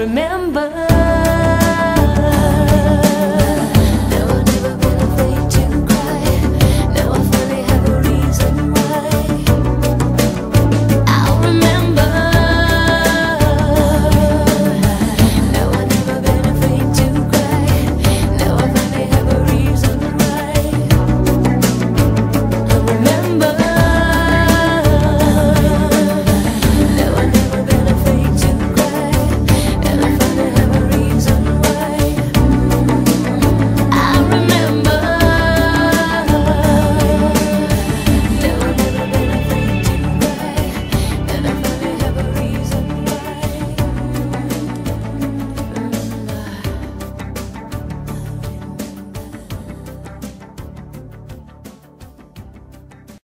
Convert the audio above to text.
remember